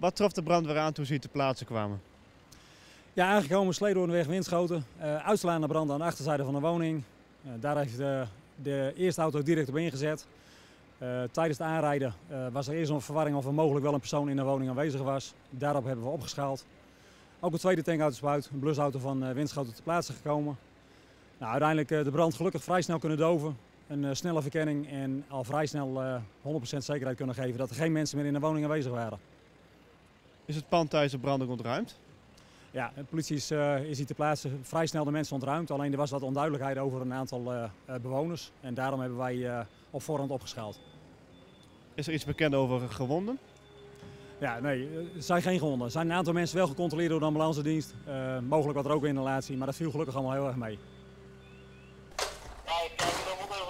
Wat trof de brandweer aan toen ze te plaatse kwamen? Ja, aangekomen Sleedoornweg Winschoten. Uh, uitslaande brand aan de achterzijde van de woning. Uh, daar heeft de, de, eerste auto direct op ingezet. Uh, tijdens het aanrijden was er eerst een verwarring of er mogelijk wel een persoon in de woning aanwezig was. Daarop hebben we opgeschaald. Ook een tweede tankauto een blusauto van Winschoten te plaatse gekomen. Nou, uiteindelijk de brand gelukkig vrij snel kunnen doven. Een snelle verkenning en al vrij snel 100% zekerheid kunnen geven dat er geen mensen meer in de woning aanwezig waren. Is het pand tijdens de branding ontruimd? Ja, de politie is, is hier te plaatsen vrij snel de mensen ontruimd. Alleen er was wat onduidelijkheid over een aantal bewoners. En daarom hebben wij op voorhand opgeschaald. Is er iets bekend over gewonden? Ja, nee, er zijn geen gewonden. Er zijn een aantal mensen wel gecontroleerd door de ambulance dienst. mogelijk wat rookinhalatie, maar dat viel gelukkig allemaal heel erg mee. Nou, ik kijk, dan moet er een politie aan. Dat ga iets voor ons kunnen betekenen.